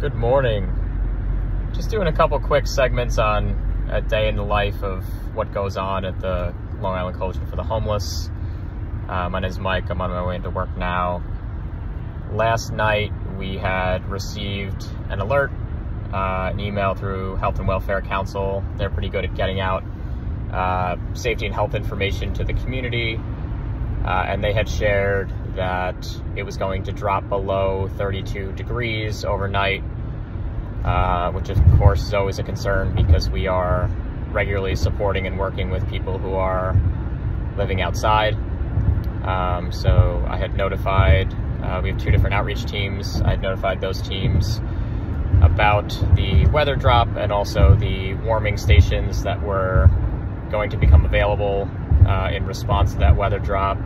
Good morning. Just doing a couple quick segments on a day in the life of what goes on at the Long Island Coalition for the Homeless. Uh, my name is Mike. I'm on my way into work now. Last night we had received an alert, uh, an email through Health and Welfare Council. They're pretty good at getting out uh, safety and health information to the community. Uh, and they had shared that it was going to drop below 32 degrees overnight, uh, which of course is always a concern because we are regularly supporting and working with people who are living outside. Um, so I had notified, uh, we have two different outreach teams. I had notified those teams about the weather drop and also the warming stations that were going to become available uh, in response to that weather drop.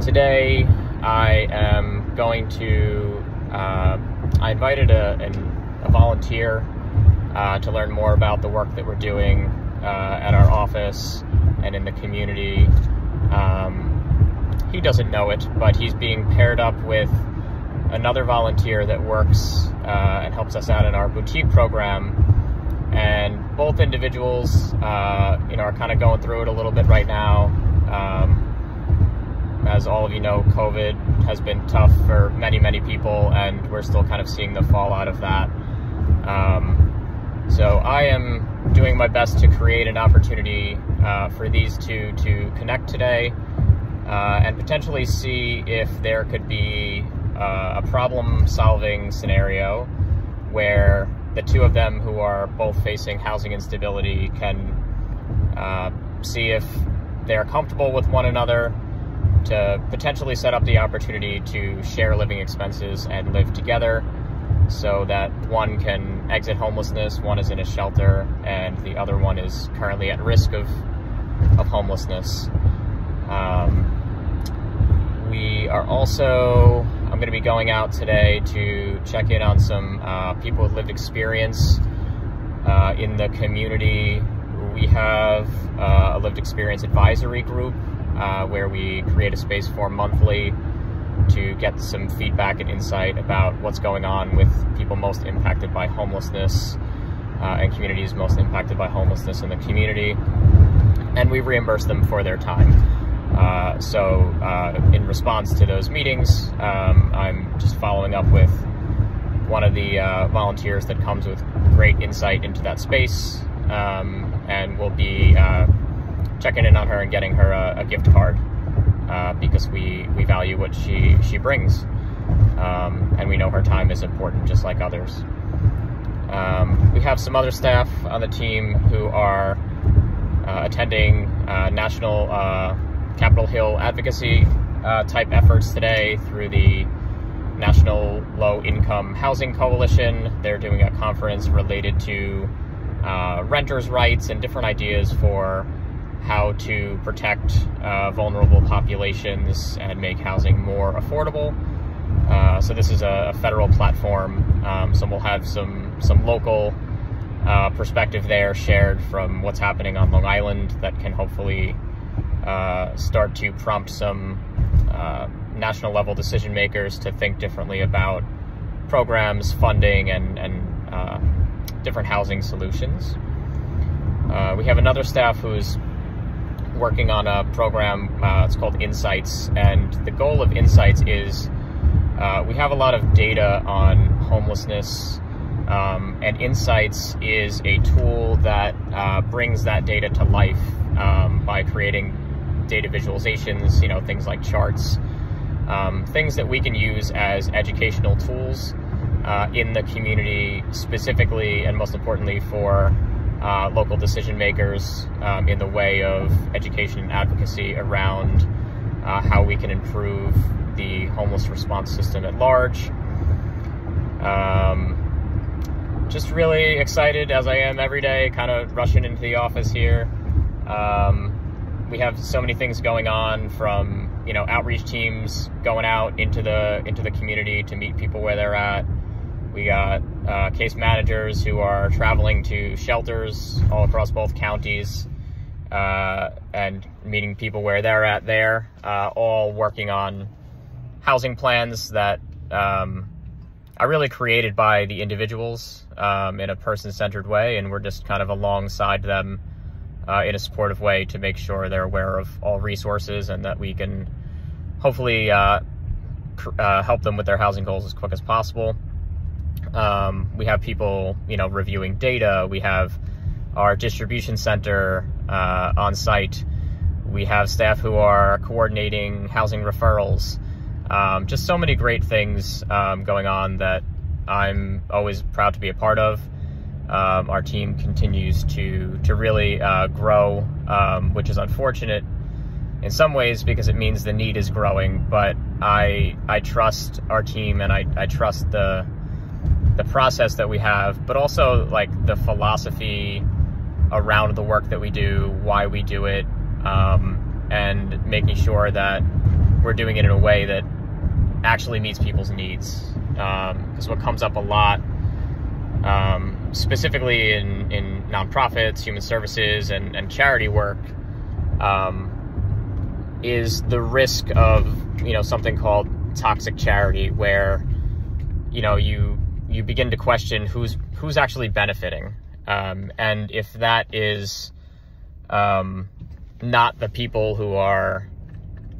Today, I am going to. Uh, I invited a, an, a volunteer uh, to learn more about the work that we're doing uh, at our office and in the community. Um, he doesn't know it, but he's being paired up with another volunteer that works uh, and helps us out in our boutique program. And both individuals, uh, you know, are kind of going through it a little bit right now. Um, as all of you know, COVID has been tough for many, many people, and we're still kind of seeing the fallout of that. Um, so I am doing my best to create an opportunity uh, for these two to connect today uh, and potentially see if there could be uh, a problem solving scenario where the two of them who are both facing housing instability can uh, see if they're comfortable with one another to potentially set up the opportunity to share living expenses and live together so that one can exit homelessness, one is in a shelter, and the other one is currently at risk of, of homelessness. Um, we are also, I'm going to be going out today to check in on some uh, people with lived experience uh, in the community. We have uh, a lived experience advisory group uh, where we create a space for monthly to get some feedback and insight about what's going on with people most impacted by homelessness uh, and communities most impacted by homelessness in the community. And we reimburse them for their time. Uh, so, uh, in response to those meetings, um, I'm just following up with one of the uh, volunteers that comes with great insight into that space, um, and we'll be uh, checking in on her and getting her a, a gift card uh, because we, we value what she, she brings. Um, and we know her time is important just like others. Um, we have some other staff on the team who are uh, attending uh, national uh, Capitol Hill advocacy uh, type efforts today through the National Low Income Housing Coalition. They're doing a conference related to uh, renters' rights and different ideas for how to protect uh, vulnerable populations and make housing more affordable. Uh, so this is a, federal platform, um, so we'll have some some local uh, perspective there shared from what's happening on Long Island that can hopefully uh, start to prompt some uh, national level decision makers to think differently about programs, funding, and, and uh, different housing solutions. we have another staff who's working on a program. Uh, it's called Insights, and the goal of Insights is uh, we have a lot of data on homelessness, um, and Insights is a tool that uh, brings that data to life um, by creating data visualizations. You know, things like charts, um, things that we can use as educational tools uh, in the community, specifically and most importantly for uh, local decision makers um, in the way of education and advocacy around uh, how we can improve the homeless response system at large. Um, just really excited as I am every day, kind of rushing into the office here. Um, we have so many things going on from you know outreach teams going out into the into the community to meet people where they're at. We got uh, case managers who are traveling to shelters all across both counties uh, and meeting people where they're at there, uh, all working on housing plans that um, are really created by the individuals um, in a person-centered way, and we're just kind of alongside them uh, in a supportive way to make sure they're aware of all resources and that we can hopefully uh, uh, help them with their housing goals as quick as possible. Um, we have people, you know, reviewing data. We have our distribution center uh, on site. We have staff who are coordinating housing referrals. Um, just so many great things um, going on that I'm always proud to be a part of. Um, our team continues to to really uh, grow, um, which is unfortunate in some ways because it means the need is growing. But I I trust our team and I, I trust the the process that we have, but also like the philosophy around the work that we do, why we do it, um, and making sure that we're doing it in a way that actually meets people's needs. Because um, what comes up a lot, um, specifically in, in nonprofits, human services, and, and charity work, um, is the risk of you know something called toxic charity, where you know you you begin to question who's who's actually benefiting, um, and if that is um, not the people who are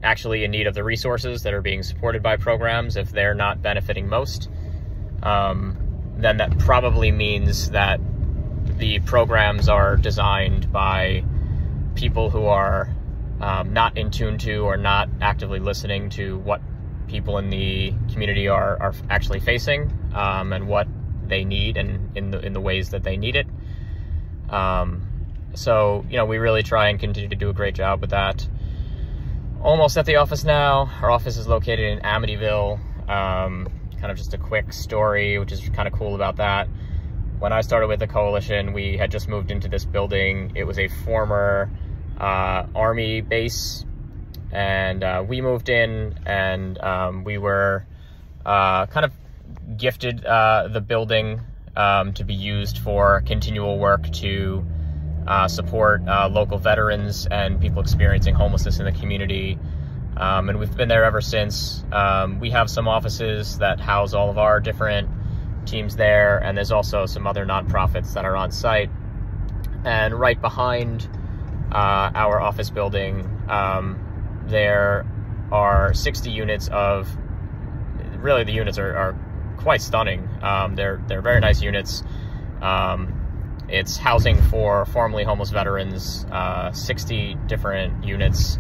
actually in need of the resources that are being supported by programs, if they're not benefiting most, um, then that probably means that the programs are designed by people who are um, not in tune to or not actively listening to what people in the community are, are actually facing um, and what they need and in the in the ways that they need it. Um, so you know we really try and continue to do a great job with that almost at the office now. Our office is located in Amityville. Um, kind of just a quick story, which is kind of cool about that. When I started with the coalition, we had just moved into this building. It was a former uh, army base, and uh, we moved in, and um, we were uh, kind of gifted uh, the building um, to be used for continual work to uh, support uh, local veterans and people experiencing homelessness in the community. Um, and we've been there ever since. Um, we have some offices that house all of our different teams there, and there's also some other nonprofits that are on site. And right behind uh, our office building, um, there are 60 units of. Really, the units are, are quite stunning. Um, they're they're very nice units. Um, it's housing for formerly homeless veterans, uh, 60 different units,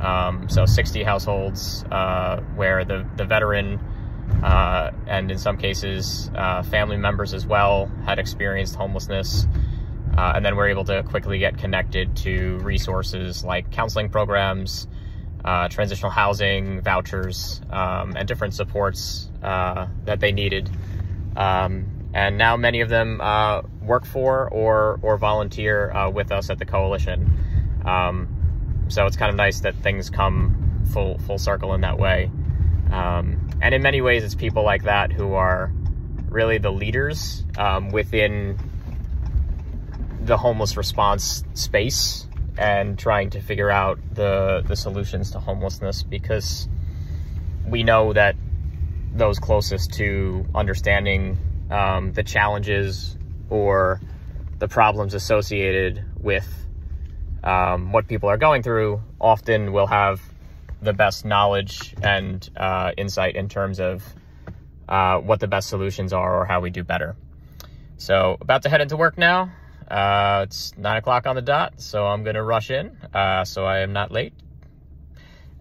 um, so 60 households uh, where the, the veteran uh, and in some cases uh, family members as well had experienced homelessness. Uh, and then we're able to quickly get connected to resources like counseling programs, uh, transitional housing, vouchers, um, and different supports that they needed. Um, and now many of them uh, work for or or volunteer uh, with us at the coalition. Um, so it's kind of nice that things come full full circle in that way. Um, and in many ways, it's people like that who are really the leaders um, within the homeless response space and trying to figure out the the solutions to homelessness because we know that those closest to understanding um, the challenges or the problems associated with um, what people are going through often will have the best knowledge and uh, insight in terms of uh, what the best solutions are or how we do better. So, about to head into work now. Uh, it's nine o'clock on the dot, so I'm going to rush in uh, so I am not late.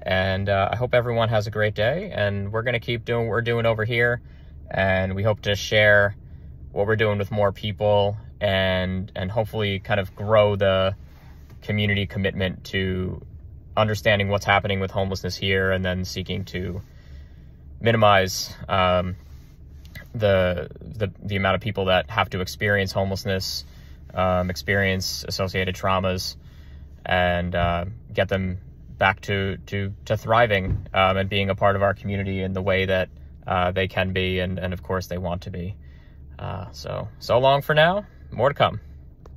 And uh, I hope everyone has a great day. And we're going to keep doing what we're doing over here and we hope to share what we're doing with more people and and hopefully kind of grow the community commitment to understanding what's happening with homelessness here and then seeking to minimize um, the, the the amount of people that have to experience homelessness, um, experience associated traumas, and uh, get them back to to to thriving um, and being a part of our community in the way that uh, they can be, and, and of course they want to be. Uh, so, so long for now. More to come.